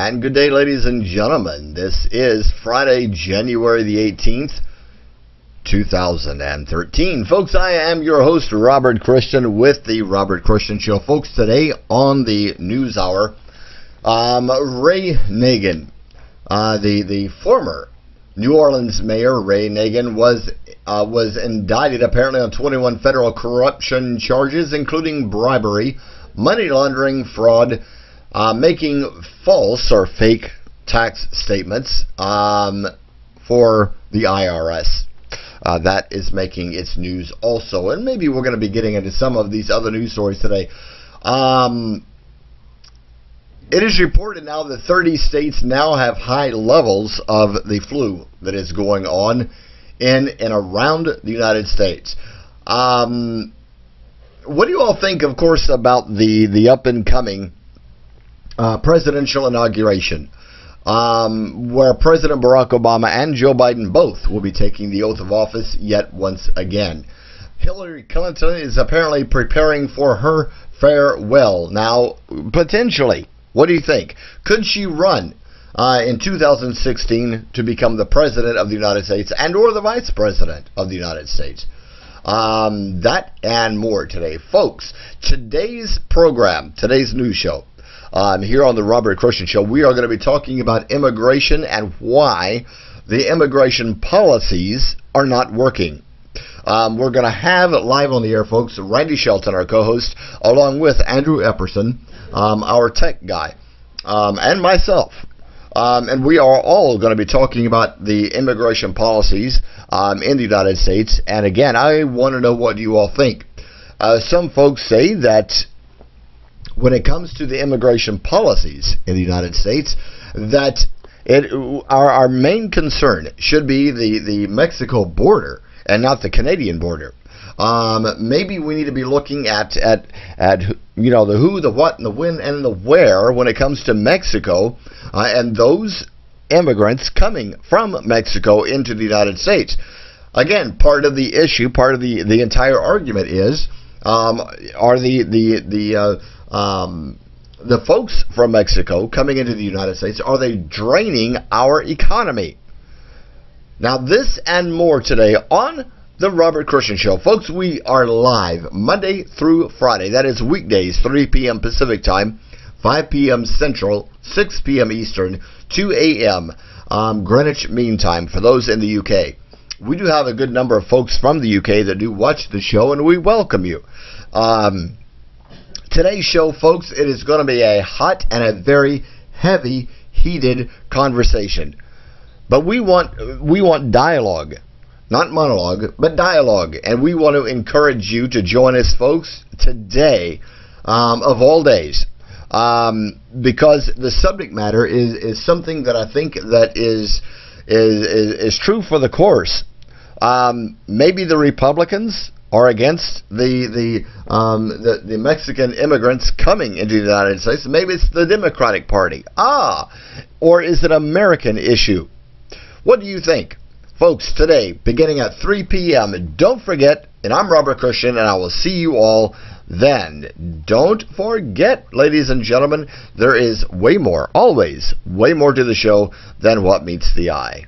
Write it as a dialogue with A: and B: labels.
A: And good day, ladies and gentlemen. This is Friday, January the 18th, 2013. Folks, I am your host, Robert Christian, with the Robert Christian Show. Folks, today on the News Hour, um, Ray Nagin, uh, the, the former New Orleans Mayor Ray Nagin was uh, was indicted apparently on 21 federal corruption charges, including bribery, money laundering, fraud, uh, making false or fake tax statements um, for the IRS. Uh, that is making its news also, and maybe we're going to be getting into some of these other news stories today. Um, it is reported now that 30 states now have high levels of the flu that is going on in and around the United States. Um, what do you all think, of course, about the, the up and coming uh, presidential inauguration? Um, where President Barack Obama and Joe Biden both will be taking the oath of office yet once again. Hillary Clinton is apparently preparing for her farewell. Now, potentially, what do you think? Could she run uh, in 2016 to become the president of the United States and or the vice president of the United States? Um, that and more today. Folks, today's program, today's news show, um, here on the Robert Christian Show, we are going to be talking about immigration and why the immigration policies are not working. Um, we're going to have live on the air, folks, Randy Shelton, our co-host, along with Andrew Epperson, um, our tech guy, um, and myself. Um, and we are all going to be talking about the immigration policies um, in the United States. And again, I want to know what you all think. Uh, some folks say that when it comes to the immigration policies in the United States, that it, our, our main concern should be the, the Mexico border and not the Canadian border. Um, maybe we need to be looking at, at, at you know, the who, the what, and the when, and the where when it comes to Mexico uh, and those immigrants coming from Mexico into the United States. Again, part of the issue, part of the, the entire argument is, um, are the, the, the, uh, um, the folks from Mexico coming into the United States, are they draining our economy? Now, this and more today on the Robert Christian Show. Folks, we are live Monday through Friday. That is weekdays, 3 p.m. Pacific Time, 5 p.m. Central, 6 p.m. Eastern, 2 a.m. Um, Greenwich Mean Time for those in the UK. We do have a good number of folks from the UK that do watch the show, and we welcome you. Um, today's show, folks, it is going to be a hot and a very heavy, heated conversation. But we want we want dialogue not monologue, but dialogue. And we want to encourage you to join us, folks, today, um, of all days. Um, because the subject matter is, is something that I think that is, is, is, is true for the course. Um, maybe the Republicans are against the the, um, the the Mexican immigrants coming into the United States. Maybe it's the Democratic Party. Ah, or is it American issue? What do you think? Folks, today, beginning at 3 p.m., don't forget, and I'm Robert Christian, and I will see you all then. Don't forget, ladies and gentlemen, there is way more, always, way more to the show than what meets the eye.